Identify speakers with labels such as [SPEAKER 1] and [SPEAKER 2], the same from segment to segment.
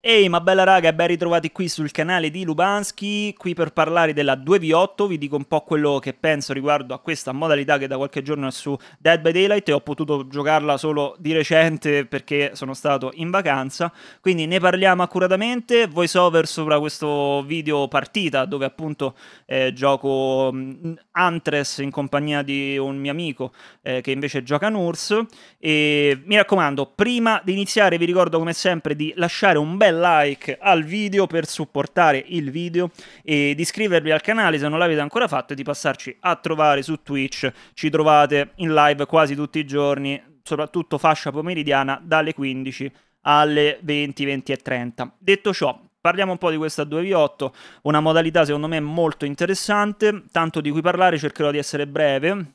[SPEAKER 1] Ehi, ma bella raga, ben ritrovati qui sul canale di Lubansky, qui per parlare della 2v8, vi dico un po' quello che penso riguardo a questa modalità che da qualche giorno è su Dead by Daylight e ho potuto giocarla solo di recente perché sono stato in vacanza, quindi ne parliamo accuratamente, voice over sopra questo video partita dove appunto eh, gioco Antres in compagnia di un mio amico eh, che invece gioca Nurs e mi raccomando, prima di iniziare vi ricordo come sempre di lasciare un bel bel like al video per supportare il video e di iscrivervi al canale se non l'avete ancora fatto e di passarci a trovare su Twitch. Ci trovate in live quasi tutti i giorni, soprattutto fascia pomeridiana dalle 15 alle 20, 20 e 30. Detto ciò, Parliamo un po' di questa 2v8, una modalità secondo me molto interessante, tanto di cui parlare, cercherò di essere breve,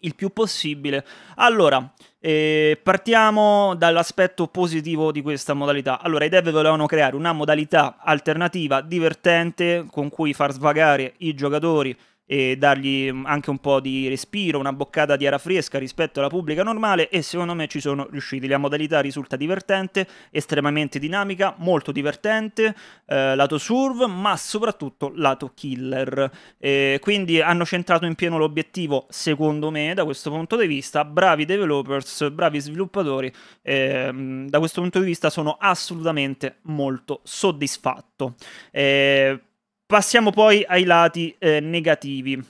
[SPEAKER 1] il più possibile. Allora, eh, partiamo dall'aspetto positivo di questa modalità. Allora, i dev volevano creare una modalità alternativa, divertente, con cui far svagare i giocatori e dargli mm, anche un po' di respiro, una boccata di aria fresca rispetto alla pubblica normale e secondo me ci sono riusciti. La modalità risulta divertente, estremamente dinamica, molto divertente, eh, lato surf, ma soprattutto lato killer. E quindi hanno centrato in pieno l'obiettivo, secondo me, da questo punto di vista. Bravi developers, bravi sviluppatori, eh, da questo punto di vista sono assolutamente molto soddisfatto. Eh, Passiamo poi ai lati eh, negativi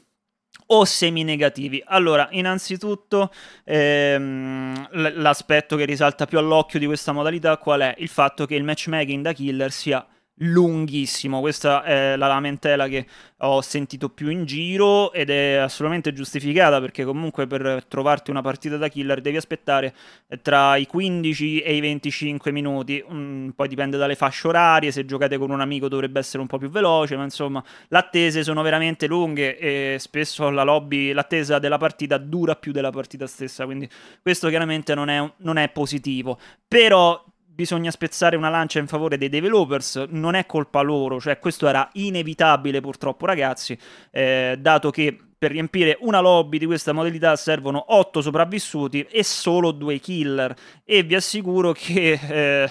[SPEAKER 1] o semi-negativi. Allora, innanzitutto ehm, l'aspetto che risalta più all'occhio di questa modalità qual è? Il fatto che il matchmaking da killer sia lunghissimo. Questa è la lamentela che ho sentito più in giro ed è assolutamente giustificata perché comunque per trovarti una partita da killer devi aspettare tra i 15 e i 25 minuti. Mm, poi dipende dalle fasce orarie, se giocate con un amico dovrebbe essere un po' più veloce, ma insomma, le attese sono veramente lunghe e spesso la lobby, l'attesa della partita dura più della partita stessa, quindi questo chiaramente non è, non è positivo. Però bisogna spezzare una lancia in favore dei developers, non è colpa loro, cioè questo era inevitabile purtroppo ragazzi, eh, dato che per riempire una lobby di questa modalità servono 8 sopravvissuti e solo 2 killer. E vi assicuro che eh,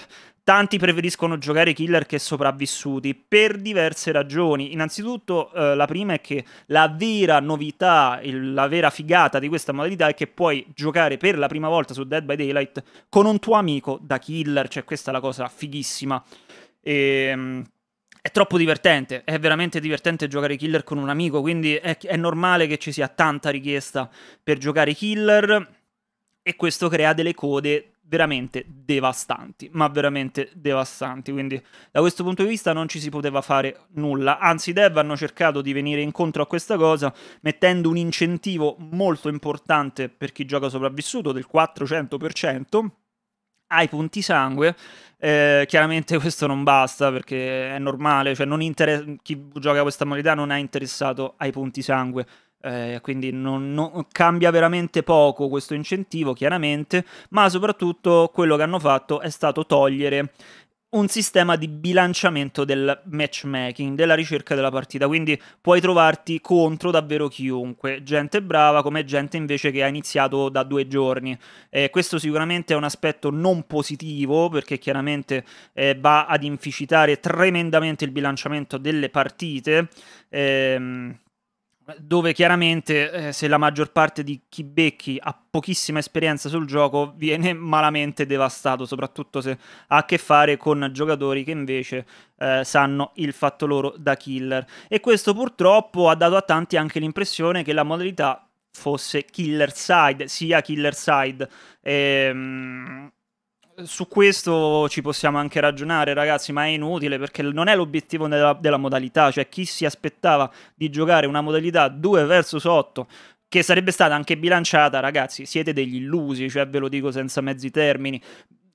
[SPEAKER 1] Tanti preferiscono giocare killer che sopravvissuti per diverse ragioni. Innanzitutto, eh, la prima è che la vera novità, il, la vera figata di questa modalità è che puoi giocare per la prima volta su Dead by Daylight con un tuo amico da killer, cioè questa è la cosa fighissima. E, ehm, è troppo divertente, è veramente divertente giocare killer con un amico, quindi è, è normale che ci sia tanta richiesta per giocare killer e questo crea delle code veramente devastanti, ma veramente devastanti. Quindi da questo punto di vista non ci si poteva fare nulla. Anzi, i dev hanno cercato di venire incontro a questa cosa mettendo un incentivo molto importante per chi gioca sopravvissuto del 400% ai punti sangue. Eh, chiaramente questo non basta perché è normale, cioè inter- chi gioca questa modalità non è interessato ai punti sangue eh, quindi non, non, cambia veramente poco questo incentivo, chiaramente, ma soprattutto quello che hanno fatto è stato togliere un sistema di bilanciamento del matchmaking, della ricerca della partita, quindi puoi trovarti contro davvero chiunque, gente brava come gente invece che ha iniziato da due giorni. Eh, questo sicuramente è un aspetto non positivo perché chiaramente eh, va ad inficitare tremendamente il bilanciamento delle partite. Eh, dove chiaramente eh, se la maggior parte di chi becchi ha pochissima esperienza sul gioco viene malamente devastato, soprattutto se ha a che fare con giocatori che invece eh, sanno il fatto loro da killer. E questo purtroppo ha dato a tanti anche l'impressione che la modalità fosse killer side, sia killer side. Ehm, su questo ci possiamo anche ragionare, ragazzi, ma è inutile perché non è l'obiettivo della, della, modalità. Cioè, chi si aspettava di giocare una modalità 2 versus 8 che sarebbe stata anche bilanciata, ragazzi, siete degli illusi, cioè ve lo dico senza mezzi termini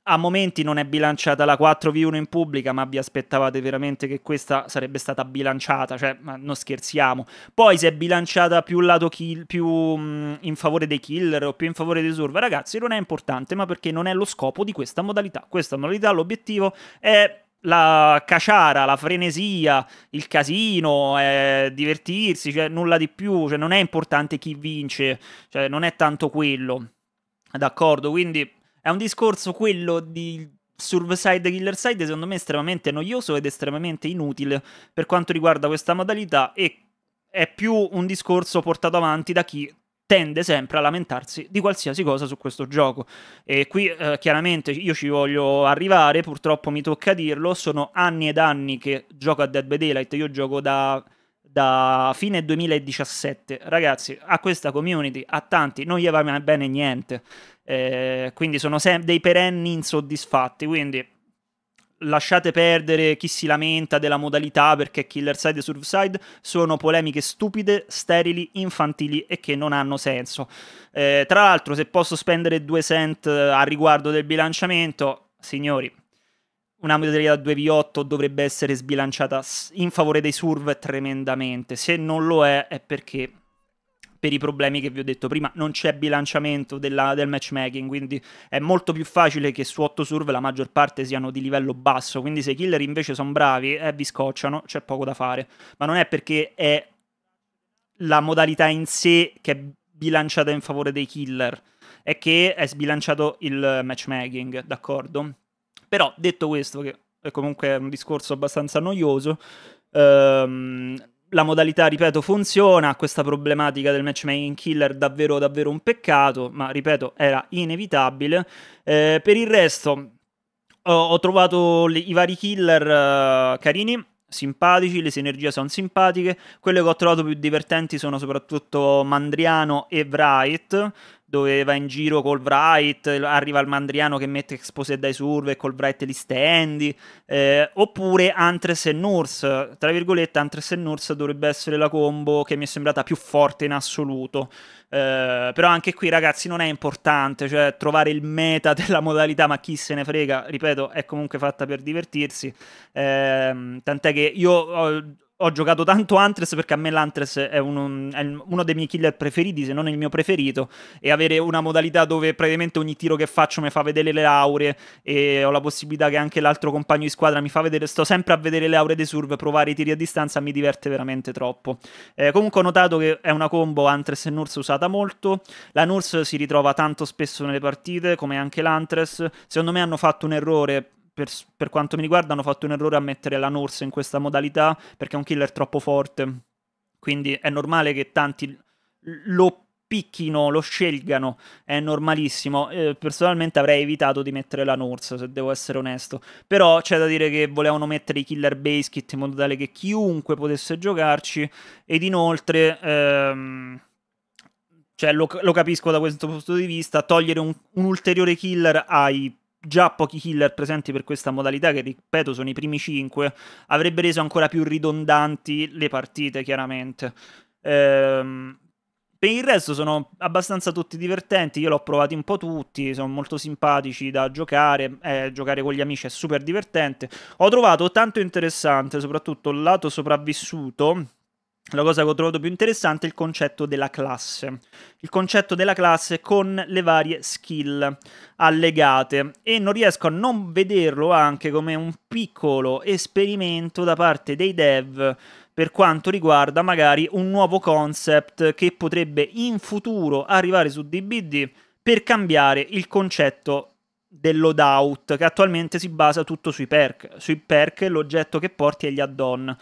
[SPEAKER 1] a momenti non è bilanciata la 4v1 in pubblica, ma vi aspettavate veramente che questa sarebbe stata bilanciata, cioè non scherziamo. Poi se è bilanciata più kill, più mh, mm, in favore dei killer o più in favore dei surf, ragazzi, non è importante, ma perché non è lo scopo di questa modalità. Questa modalità, l'obiettivo è la caciara, la frenesia, il casino, eh, divertirsi, cioè nulla di più, cioè non è importante chi vince, cioè non è tanto quello. D'accordo, quindi è un discorso quello di Surve side killer side secondo me estremamente noioso ed estremamente inutile per quanto riguarda questa modalità e è più un discorso portato avanti da chi tende sempre a lamentarsi di qualsiasi cosa su questo gioco. E qui eh, chiaramente io ci voglio arrivare, purtroppo mi tocca dirlo, sono anni ed anni che gioco a Dead by Daylight, io gioco da, da fine 2017. Ragazzi, a questa community, a tanti, non gli va bene niente. Eh, quindi sono dei perenni insoddisfatti, quindi lasciate perdere chi si lamenta della modalità perché Killer Side e Surf Side sono polemiche stupide, sterili, infantili e che non hanno senso. Eh, tra l'altro, se posso spendere due cent eh, a riguardo del bilanciamento, signori, una modalità 2v8 dovrebbe essere sbilanciata in favore dei surf tremendamente. Se non lo è, è perché per i problemi che vi ho detto prima, non c'è bilanciamento della, del matchmaking, quindi è molto più facile che su 8 surve la maggior parte siano di livello basso, quindi se i killer invece sono bravi e eh, vi scocciano, c'è poco da fare, ma non è perché è la modalità in sé che è bilanciata in favore dei killer, è che è sbilanciato il matchmaking, d'accordo? Però detto questo, che è comunque un discorso abbastanza noioso, ehm, la modalità, ripeto, funziona, questa problematica del matchmaking killer davvero davvero un peccato, ma ripeto, era inevitabile. Eh, per il resto ho, ho trovato le, i vari killer uh, carini, simpatici, le sinergie sono simpatiche, quelle che ho trovato più divertenti sono soprattutto Mandriano e Wright, dove va in giro col Wright, arriva il Mandriano che mette Exposed dai Surve e col Wright li stendi, eh, oppure Antres e Nurse, tra virgolette Antres e Nurse dovrebbe essere la combo che mi è sembrata più forte in assoluto, eh, però anche qui ragazzi non è importante, cioè trovare il meta della modalità, ma chi se ne frega, ripeto, è comunque fatta per divertirsi, eh, tant'è che io ho ho giocato tanto Huntress perché a me l'Huntress è, un, è, uno dei miei killer preferiti, se non il mio preferito, e avere una modalità dove praticamente ogni tiro che faccio mi fa vedere le lauree e ho la possibilità che anche l'altro compagno di squadra mi fa vedere, sto sempre a vedere le lauree dei surf, provare i tiri a distanza mi diverte veramente troppo. Eh, comunque ho notato che è una combo Huntress e Nurse usata molto, la Nurse si ritrova tanto spesso nelle partite come anche l'Huntress, secondo me hanno fatto un errore per, per, quanto mi riguarda hanno fatto un errore a mettere la Norse in questa modalità perché è un killer troppo forte. Quindi è normale che tanti lo picchino, lo scelgano, è normalissimo. Eh, personalmente avrei evitato di mettere la Norse, se devo essere onesto. Però c'è da dire che volevano mettere i killer base kit in modo tale che chiunque potesse giocarci. Ed inoltre... Ehm, cioè, lo, lo, capisco da questo punto di vista, togliere un, un ulteriore killer ai già pochi killer presenti per questa modalità, che ripeto sono i primi 5, avrebbe reso ancora più ridondanti le partite, chiaramente. Ehm, per il resto sono abbastanza tutti divertenti, io l'ho provati un po' tutti, sono molto simpatici da giocare, eh, giocare con gli amici è super divertente. Ho trovato tanto interessante, soprattutto il lato sopravvissuto, la cosa che ho trovato più interessante è il concetto della classe. Il concetto della classe con le varie skill allegate e non riesco a non vederlo anche come un piccolo esperimento da parte dei dev per quanto riguarda magari un nuovo concept che potrebbe in futuro arrivare su DBD per cambiare il concetto del loadout che attualmente si basa tutto sui perk, sui perk l'oggetto che porti e gli add-on.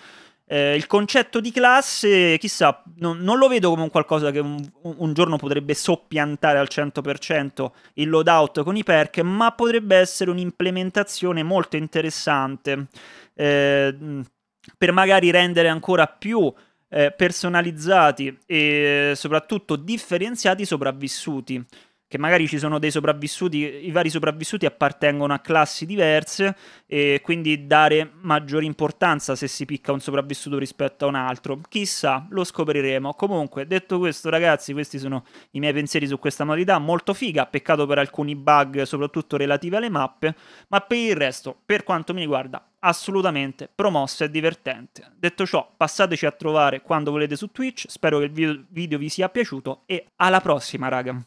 [SPEAKER 1] Eh, il concetto di classe, chissà, non, non, lo vedo come un qualcosa che un, un, giorno potrebbe soppiantare al 100% il loadout con i perk, ma potrebbe essere un'implementazione molto interessante eh, per magari rendere ancora più eh, personalizzati e soprattutto differenziati i sopravvissuti che magari ci sono dei sopravvissuti, i vari sopravvissuti appartengono a classi diverse e quindi dare maggiore importanza se si picca un sopravvissuto rispetto a un altro. Chissà, lo scopriremo. Comunque, detto questo, ragazzi, questi sono i miei pensieri su questa modalità, molto figa, peccato per alcuni bug, soprattutto relativi alle mappe, ma per il resto, per quanto mi riguarda, assolutamente promossa e divertente. Detto ciò, passateci a trovare quando volete su Twitch, spero che il video vi sia piaciuto e alla prossima, raga.